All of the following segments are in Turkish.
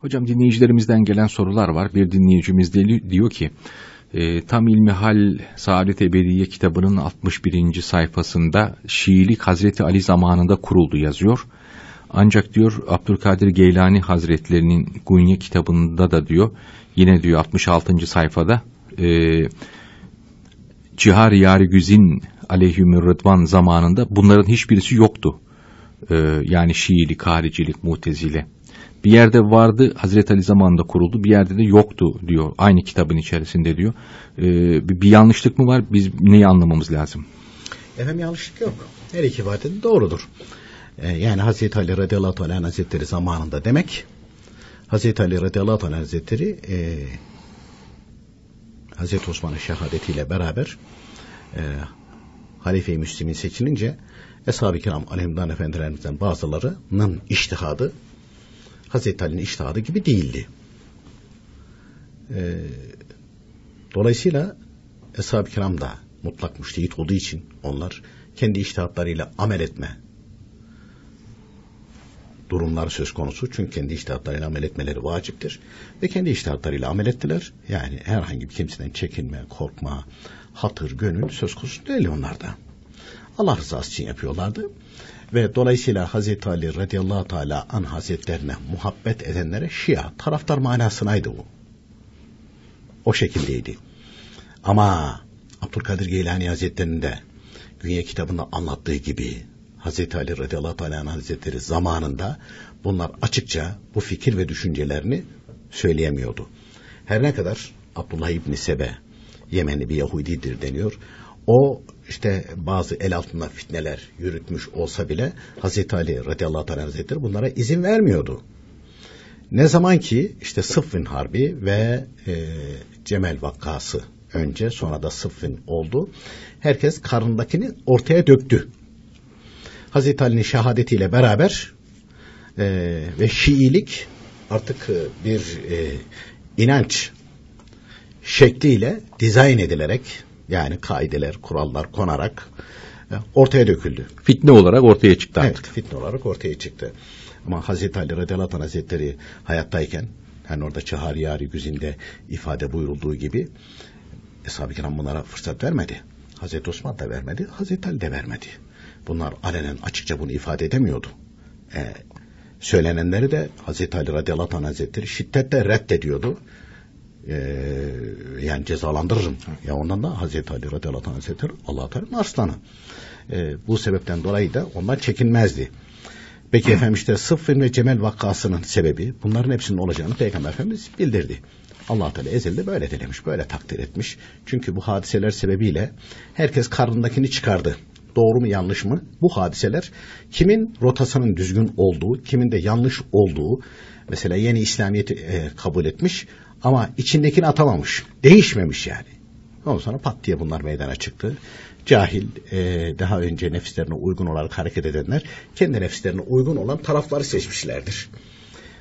Hocam dinleyicilerimizden gelen sorular var. Bir dinleyicimiz de diyor ki e, Tam İlmihal Saadet Ebediye kitabının 61. sayfasında Şiilik Hazreti Ali zamanında kuruldu yazıyor. Ancak diyor Abdülkadir Geylani Hazretlerinin Gunye kitabında da diyor yine diyor 66. sayfada e, Cihar Yari Güzin aleyhümür rıdvan zamanında bunların hiçbirisi yoktu. E, yani Şiilik, haricilik, mutezile. Bir yerde vardı Hazreti Ali zamanında kuruldu bir yerde de yoktu diyor aynı kitabın içerisinde diyor. E, bir, yanlışlık mı var biz neyi anlamamız lazım? Efendim yanlışlık yok. Her iki ifade doğrudur. Ee, yani Hazreti Ali radıyallahu anh hazretleri zamanında demek Hazreti Ali radıyallahu anh hazretleri e, Hazreti Osman'ın şehadetiyle beraber e, Halife-i Müslim'in seçilince Eshab-ı Kiram Aleyhimdan Efendilerimizden bazılarının iştihadı Hazreti Ali'nin iştihadı gibi değildi. E, dolayısıyla Eshab-ı Kiram da mutlak müştehit olduğu için onlar kendi iştihatlarıyla amel etme durumlar söz konusu. Çünkü kendi iştihatlarıyla amel etmeleri vaciptir. Ve kendi iştihatlarıyla amel ettiler. Yani herhangi bir kimseden çekinme, korkma, hatır, gönül söz konusu değil onlarda. Allah rızası için yapıyorlardı. Ve dolayısıyla Hazreti Ali radıyallahu teala an hazretlerine muhabbet edenlere Şia, taraftar manasınaydı bu. O şekildeydi. Ama Abdülkadir Geylani Hazretleri'nin de Günye kitabında anlattığı gibi Hazreti Ali radıyallahu teala hazretleri zamanında bunlar açıkça bu fikir ve düşüncelerini söyleyemiyordu. Her ne kadar Abdullah İbni Sebe Yemenli bir Yahudidir deniyor. O işte bazı el altında fitneler yürütmüş olsa bile Hazreti Ali radıyallahu teala hazretleri bunlara izin vermiyordu. Ne zaman ki işte Sıffin Harbi ve e, Cemel vakası önce sonra da Sıffin oldu. Herkes karnındakini ortaya döktü. Hazreti Ali'nin şehadetiyle beraber e, ve Şiilik artık e, bir e, inanç şekliyle dizayn edilerek yani kaideler, kurallar konarak e, ortaya döküldü. Fitne olarak ortaya çıktı artık. Evet, fitne olarak ortaya çıktı. Ama Hazreti Ali radıyallahu anh hazretleri hayattayken hani orada Çahar Yari Güzinde ifade buyurulduğu gibi Eshab-ı Kiram bunlara fırsat vermedi. Hazreti Osman da vermedi, Hazreti Ali de vermedi. Bunlar alenen açıkça bunu ifade edemiyordu. E, söylenenleri de Hazreti Ali radıyallahu anh hazretleri şiddetle reddediyordu. E, yani cezalandırırım. Ya ondan da Hazreti Ali radıyallahu anh hazretleri Allah Teala'nın arslanı. E, bu sebepten dolayı da onlar çekinmezdi. Peki efendim işte Sıffin ve Cemel vakasının sebebi bunların hepsinin olacağını Peygamber Efendimiz bildirdi. Allah Teala ezelde böyle dilemiş, böyle takdir etmiş. Çünkü bu hadiseler sebebiyle herkes karnındakini çıkardı doğru mu yanlış mı? Bu hadiseler kimin rotasının düzgün olduğu, kimin de yanlış olduğu, mesela yeni İslamiyet'i e, kabul etmiş ama içindekini atamamış, değişmemiş yani. Ondan sonra pat diye bunlar meydana çıktı. Cahil, e, daha önce nefislerine uygun olarak hareket edenler, kendi nefislerine uygun olan tarafları seçmişlerdir.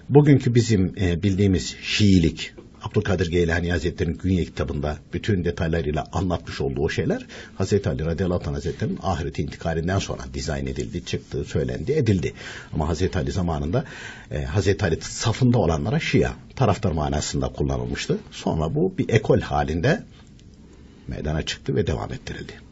Bugünkü bizim e, bildiğimiz Şiilik, Abdülkadir Geylani Hazretleri'nin Günye kitabında bütün detaylarıyla anlatmış olduğu şeyler Hazreti Ali radıyallahu anh Hazretleri'nin ahireti intikalinden sonra dizayn edildi, çıktı, söylendi, edildi. Ama Hazreti Ali zamanında e, Hazreti Ali safında olanlara Şia, taraftar manasında kullanılmıştı. Sonra bu bir ekol halinde meydana çıktı ve devam ettirildi.